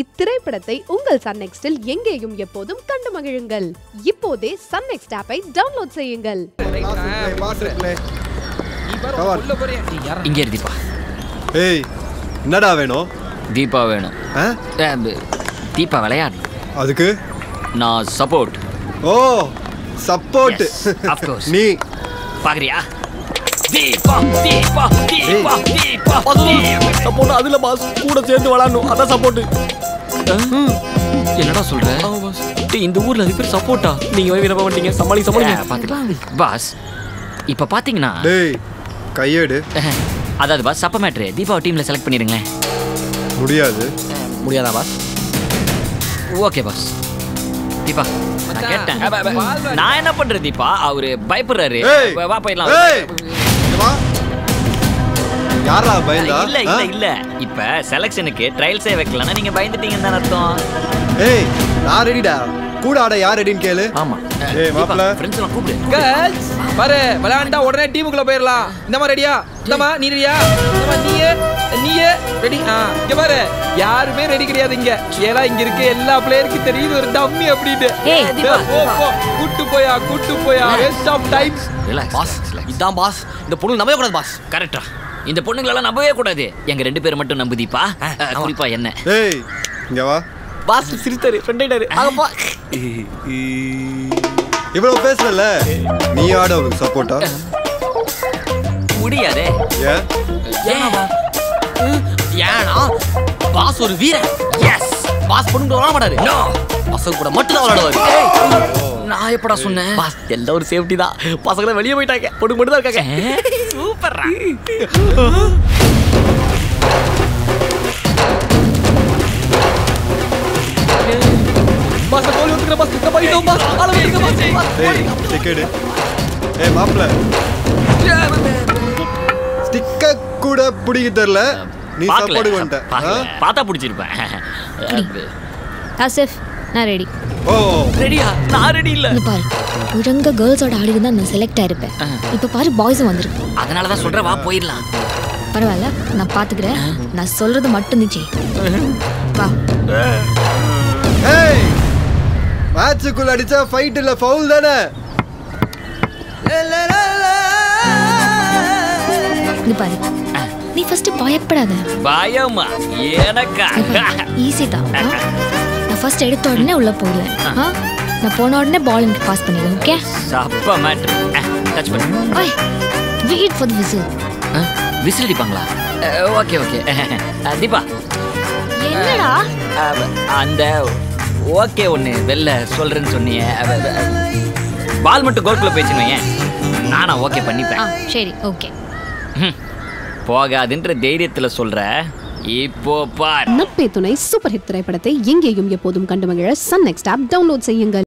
இத்திரைப்படத்தை உங்கள் சன் நெக்ஸ்டில் எங்கேயும் எப்போதும் கண்டு மகிழுங்கள். இப்போதே சன் நெக்ஸ்ட் ஆப்பை டவுன்லோட் செய்யுங்கள். இங்கே இரு தீபா ஏய் என்னடா வேணும்? தீபா வேணும்? அஹ், தீபா விளையாடணும். அதுக்கு? நான் சப்போர்ட் ஓ சப்போர்ட் Yes, of course. நீ. பாக்குறியா? தீபா தீபா தீபா தீபா சப்போர்ட் அதுல பாஸ் கூட சேர்ந்து விளாடணும். அதான் சப்போர்ட் என்னடா சொல்ற? இந்த ஊர்ல அது பேர் சப்போர்ட்டா நீங்க போய் வினப்ப மாட்டீங்க. சமாளி அஹ், பாத்துக்கலாம். பாஸ் இப்ப பாத்தீங்கன்னா டேய் கையேடு. அதாவது பாஸ் சப்ப மேட்ரு தீபாவை டீம்ல செலக்ட் பண்ணிருங்களேன் முடியாது. முடியாதா பாஸ் ஓகே பாஸ் தீபா நான் கேட்டேன். நான் என்ன பண்றது தீபா? அவரு பயப்படுறாரு. வா போயிடலாம். யாரா பயந்தா? இல்ல இல்ல? இல்ல. இப்ப செலக்ஷனுக்கு ட்ரையல்ஸே வைக்கலன்னா நீங்க பயந்துட்டீங்கன்னு தான் அர்த்தம். ஏய் நான் ரெடிடா கூட ஆட யார் ரெடின்னு கேளு. ஆமா. ஏய் மாப்ள ஃப்ரெண்ட்ஸ் எல்லாம் கூப்பிடு. கேர்ள்ஸ் பாரு விளையாண்டா உடனே டீமுக்குள்ள போயிடலாம் இந்தமா ரெடியா இந்தமா நீ ரெடியா இந்தமா நீயே நீயே ரெடி ஆ இங்க பாரு. யாருமே ரெடி கிடையாது இங்க. ஏன்னா இங்க இருக்க எல்லா பிளேயருக்கும் தெரியுது ஒரு டம்மி டேய், போ போ. கூட்டு போயா கூட்டு போயா. Waste of time relax boss இதான் பாஸ் இந்த பொண்ணு நம்பவே கூடாது பாஸ் கரெக்டா இந்த பொண்ணுங்களெல்லாம் நம்பவே கூடாது. எங்க ரெண்டு பேரும் மட்டும் நம்பு தீபா அஹ், குறிப்பா என்ன? ஏய் இங்க வா. பாஸ் சிரித்தாரு ஃப்ரெண்ட் ஆயிட்டாரு. ஆகப்பா இவ்வளவு பேசுறல நீ ஆட அவளுக்கு சப்போர்ட்டா முடியாதே. ஏன்? ஏனா? பாஸ் ஒரு வீரன். எஸ் பாஸ் பொண்ணு விளாட மாட்டாரு. நோ பசங்க கூட மட்டும் தான் விளாடுவாரு நான் எப்படா சொன்னேன்? பாஸ் எல்லாம் ஒரு சேஃப்டி தான். பசங்க வெளியே போயிட்டாங்க. பொண்ணு மட்டும் தான் இருக்காங்க சூப்பர்ரா. பாஸ் கோல் வந்துக்கிற பாஸ் இந்த மாதிரி பாஸ் ஆள வந்துருக்க பாஸ் ஏய் டிக்கெட் ஏய் மாப்ள ஸ்டிக்க கூட பிடிக்க தெரியல. நீ சப்போர்ட் வந்துட்ட? பார்த்தா பிடிச்சிருப்பேன். ஆசிஃப் நான் ரெடி ஓ ரெடியா நான் ரெடி இல்ல. இங்க பாரு ஒழுங்கா கேர்ள்ஸோட ஆடி தான் நான் செலக்ட் ஆயிருப்பேன் இப்போ பாரு பாய்ஸும் வந்திருக்கு. அதனால தான் சொல்ற வா போயிடலாம். பரவாயில்ல நான் பாத்துக்கிறேன். நான் சொல்றது மட்டும் நீ செய் வா. ஏய் மேட்சுக்குள்ள அடிச்சா ஃபைட் இல்ல ஃபவுல் தானே? இங்க பாரு. நீ ஃபர்ஸ்ட் பயப்படாத. பயமா? எனக்கா? ஈஸி தான்? நான் ஃபர்ஸ்ட் எடுத்த உடனே உள்ள போடுவேன்? நான் போன உடனே பால் எனக்கு பாஸ் பண்ணிடுவேன் ஓகே சப்ப மேட்ரு டச் பண்ணு. ஓய் wait for the whistle whistle அடிப்பாங்களா? Okay okay Deepa. என்னடா? அந்த ஓகே ஒன்று வெளில சொல்றேன்னு சொன்னியே. அவ- அவ- பால் மட்டும் கோல்குள்ள போயிடுச்சுன்னு நானா ஓகே பண்ணிப்பேன். சரி ஓகே. போகாதுன்ற தைரியத்துல சொல்ற. இப்போ பார். நட்பே துணை சூப்பர் ஹிட் திரைப்படத்தை எங்கேயும் எப்போதும் கண்டு மகிழ சன் நெக்ஸ்ட் ஆப் டவுன்லோட் செய்யுங்கள்.